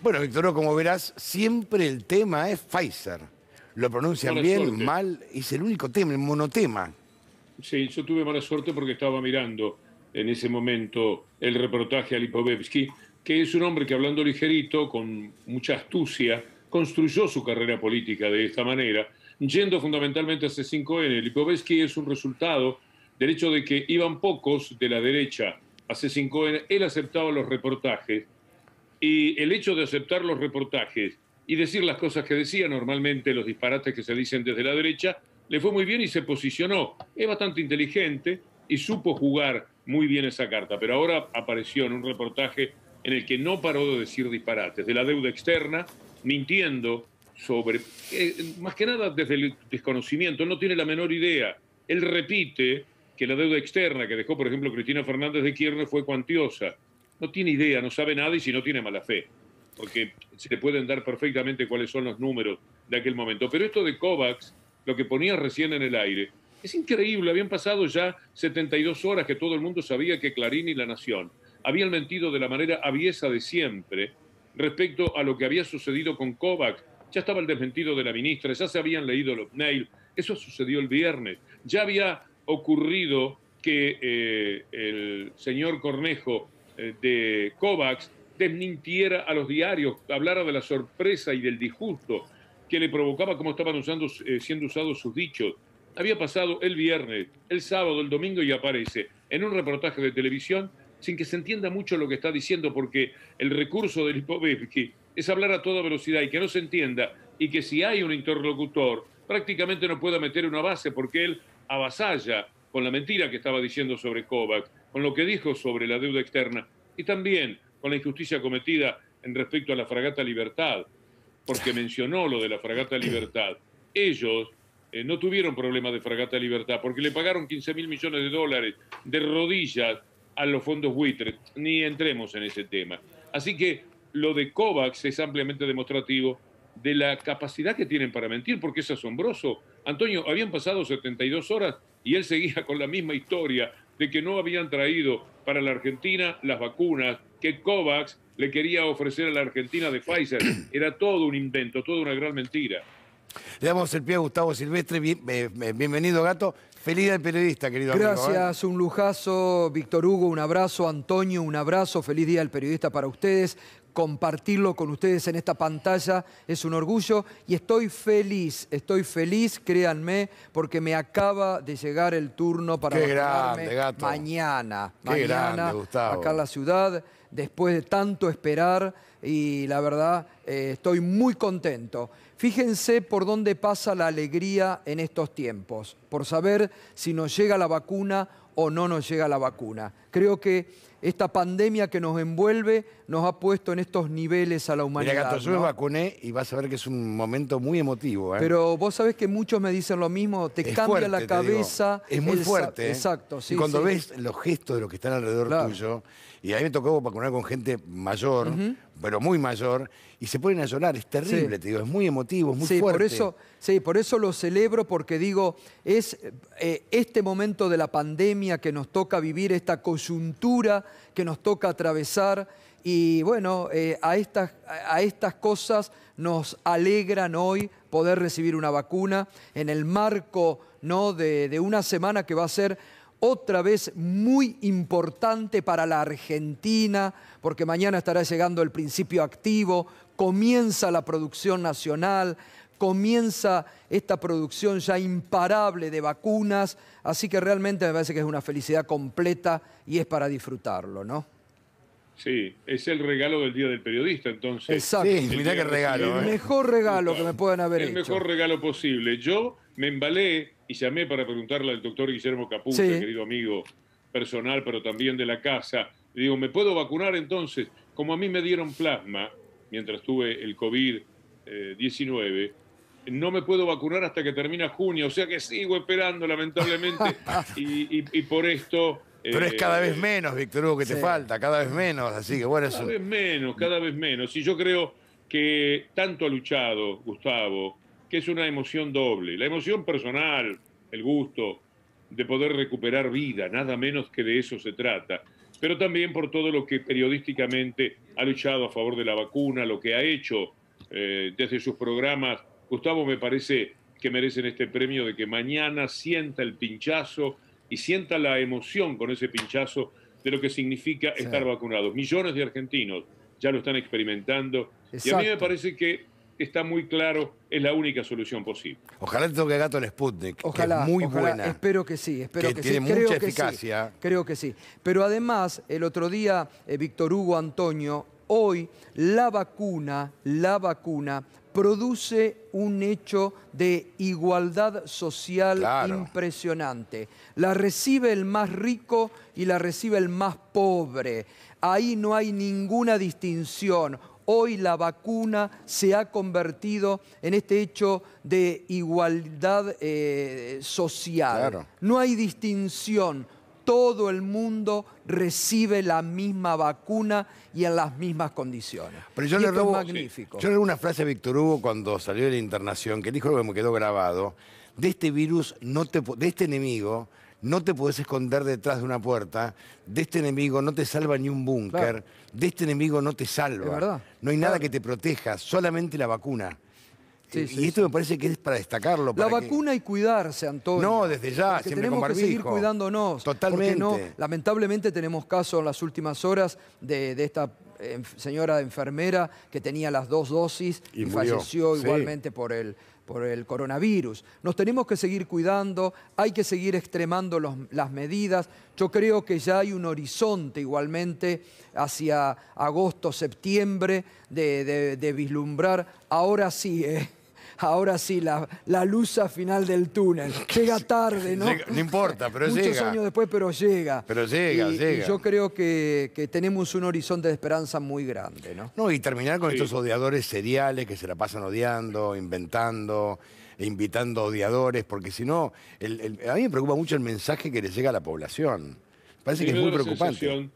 Bueno, Víctor, como verás, siempre el tema es Pfizer. Lo pronuncian Mala bien, suerte. mal, es el único tema, el monotema. Sí, yo tuve mala suerte porque estaba mirando en ese momento el reportaje a Lipovetsky, que es un hombre que hablando ligerito, con mucha astucia, construyó su carrera política de esta manera, yendo fundamentalmente a C5N. Lipovetsky es un resultado del hecho de que iban pocos de la derecha a C5N, él aceptaba los reportajes y el hecho de aceptar los reportajes y decir las cosas que decía, normalmente los disparates que se dicen desde la derecha, le fue muy bien y se posicionó. Es bastante inteligente y supo jugar muy bien esa carta, pero ahora apareció en un reportaje en el que no paró de decir disparates, de la deuda externa, mintiendo sobre, eh, más que nada desde el desconocimiento, no tiene la menor idea. Él repite que la deuda externa que dejó, por ejemplo, Cristina Fernández de Kirchner fue cuantiosa. No tiene idea, no sabe nada y si no tiene mala fe, porque se pueden dar perfectamente cuáles son los números de aquel momento. Pero esto de COVAX, lo que ponía recién en el aire, es increíble. Habían pasado ya 72 horas que todo el mundo sabía que Clarín y La Nación habían mentido de la manera aviesa de siempre respecto a lo que había sucedido con COVAX. Ya estaba el desmentido de la ministra, ya se habían leído los mails. Eso sucedió el viernes. Ya había ocurrido que eh, el señor Cornejo de COVAX desmintiera a los diarios, hablara de la sorpresa y del disgusto que le provocaba cómo estaban usando, eh, siendo usados sus dichos. Había pasado el viernes, el sábado, el domingo y aparece en un reportaje de televisión sin que se entienda mucho lo que está diciendo, porque el recurso del Lipovetsky es hablar a toda velocidad y que no se entienda, y que si hay un interlocutor, prácticamente no pueda meter una base, porque él avasalla con la mentira que estaba diciendo sobre Kovacs, con lo que dijo sobre la deuda externa, y también con la injusticia cometida en respecto a la fragata Libertad, porque mencionó lo de la fragata Libertad. Ellos eh, no tuvieron problema de fragata Libertad, porque le pagaron 15 mil millones de dólares de rodillas a los fondos buitres. Ni entremos en ese tema. Así que lo de COVAX es ampliamente demostrativo de la capacidad que tienen para mentir, porque es asombroso. Antonio, habían pasado 72 horas y él seguía con la misma historia de que no habían traído para la Argentina las vacunas que COVAX le quería ofrecer a la Argentina de Pfizer. Era todo un invento, toda una gran mentira. Le damos el pie a Gustavo Silvestre. Bien- eh, eh, bienvenido, gato. Feliz día del periodista, querido amigo. ¿eh? Gracias, un lujazo. Víctor Hugo, un abrazo. Antonio, un abrazo. Feliz día del periodista para ustedes. Compartirlo con ustedes en esta pantalla es un orgullo y estoy feliz, estoy feliz, créanme, porque me acaba de llegar el turno para grande, gato. mañana. Qué mañana, grande, acá en la ciudad, después de tanto esperar y la verdad eh, estoy muy contento. Fíjense por dónde pasa la alegría en estos tiempos, por saber si nos llega la vacuna o no nos llega la vacuna. Creo que esta pandemia que nos envuelve nos ha puesto en estos niveles a la Mira, humanidad. gato, yo me vacuné y vas a ver que es un momento muy emotivo. ¿eh? Pero vos sabés que muchos me dicen lo mismo, te Es cambia fuerte, la cabeza. Es muy el fuerte. ¿eh? Exacto, sí. Y cuando sí. ves los gestos de los que están alrededor Claro. tuyo, y a mí me tocó vacunar con gente mayor, pero muy mayor, y se ponen a llorar. Es terrible, Sí. te digo, es muy emotivo, es muy sí, fuerte. Por eso, sí, por eso lo celebro, porque digo, es eh, este momento de la pandemia que nos toca vivir, esta coyuntura que nos toca atravesar, y bueno, eh, a, estas, a estas cosas nos alegran hoy poder recibir una vacuna en el marco ¿no? de, de una semana que va a ser otra vez muy importante para la Argentina, porque mañana estará llegando el principio activo, comienza la producción nacional, comienza esta producción ya imparable de vacunas, así que realmente me parece que es una felicidad completa y es para disfrutarlo, ¿no? Sí, es el regalo del Día del Periodista, entonces. Exacto. Sí, mirá qué regalo. El ¿eh? mejor regalo que me puedan haber el hecho. mejor regalo posible. Yo me embalé y llamé para preguntarle al doctor Guillermo Caputo, Sí. querido amigo personal, pero también de la casa. Le digo, ¿me puedo vacunar entonces? Como a mí me dieron plasma mientras tuve el COVID-19, no me puedo vacunar hasta que termina junio, o sea que sigo esperando, lamentablemente, y, y- y por esto... Pero es eh, cada vez menos, Víctor Hugo, que te falta, cada vez menos. Así que bueno, Cada eso. vez menos, cada vez menos. Y yo creo que tanto ha luchado Gustavo, que es una emoción doble. La emoción personal, el gusto de poder recuperar vida, nada menos que de eso se trata. Pero también por todo lo que periodísticamente ha luchado a favor de la vacuna, lo que ha hecho eh, desde sus programas. Gustavo me parece que merecen este premio de que mañana sienta el pinchazo y sienta la emoción con ese pinchazo de lo que significa estar vacunado. Millones de argentinos ya lo están experimentando y a mí me parece que está muy claro, es la única solución posible. Ojalá te toque gato el Sputnik, ojalá, que es muy buena. Espero que sí, espero que, tiene mucha eficacia. creo que sí. Pero además, el otro día, eh, Víctor Hugo Antonio, hoy la vacuna, la vacuna produce un hecho de igualdad social impresionante. La recibe el más rico y la recibe el más pobre. Ahí no hay ninguna distinción. Hoy la vacuna se ha convertido en este hecho de igualdad eh, social. No hay distinción todo el mundo recibe la misma vacuna y en las mismas condiciones. Pero yo le robo, magnífico. Yo le una frase a Víctor Hugo cuando salió de la internación, que dijo algo que me quedó grabado, de este virus, no te, de este enemigo, no te puedes esconder detrás de una puerta, de este enemigo no te salva ni un búnker, de este enemigo no te salva. No hay nada que te proteja, solamente la vacuna y esto me parece que es para destacarlo. la vacuna y cuidarse, Antonio. No, desde ya, siempre tenemos que seguir cuidándonos. Totalmente. lamentablemente tenemos casos en las últimas horas de, esta señora enfermera que tenía las dos dosis y, falleció igualmente por el, por el coronavirus. Nos tenemos que seguir cuidando, hay que seguir extremando las medidas. Yo creo que ya hay un horizonte igualmente hacia agosto, septiembre de, vislumbrar. Ahora sí, ¿eh? Ahora sí, la, la luz a final del túnel. Llega tarde, ¿no? no importa, pero llega. Muchos años después, pero llega. Pero llega, llega. yo creo que, tenemos un horizonte de esperanza muy grande, ¿no? No, y terminar con estos odiadores seriales que se la pasan odiando, inventando e invitando odiadores, porque si no, a mí me preocupa mucho el mensaje que le llega a la población. Parece que es muy preocupante. La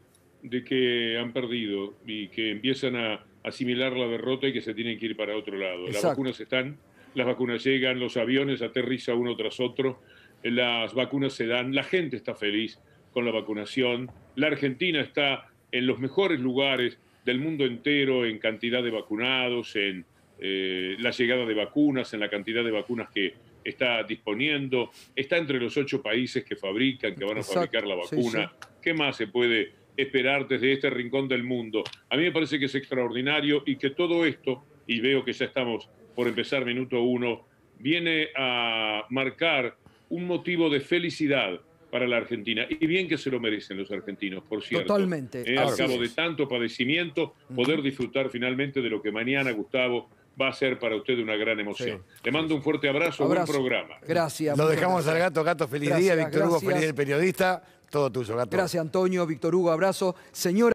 de que han perdido y que empiezan a asimilar la derrota y que se tienen que ir para otro lado. Las vacunas están, las vacunas llegan, los aviones aterrizan uno tras otro, las vacunas se dan, la gente está feliz con la vacunación, la Argentina está en los mejores lugares del mundo entero en cantidad de vacunados, en eh, la llegada de vacunas, en la cantidad de vacunas que está disponiendo, está entre los ocho países que fabrican, que van a fabricar la vacuna. ¿Qué más se puede esperar desde este rincón del mundo? A mí me parece que es extraordinario y que todo esto, y veo que ya estamos por empezar minuto uno, viene a marcar un motivo de felicidad para la Argentina. Y bien que se lo merecen los argentinos, por cierto. Totalmente. Eh, al cabo de tanto padecimiento, poder disfrutar finalmente de lo que mañana, Gustavo, va a ser para usted una gran emoción. Le mando un fuerte abrazo, buen programa. Gracias. Lo dejamos al gato, gato, feliz día, Víctor Hugo, feliz el periodista. Todo tuyo, gato. Gracias, Antonio, Víctor Hugo, abrazo. Señora.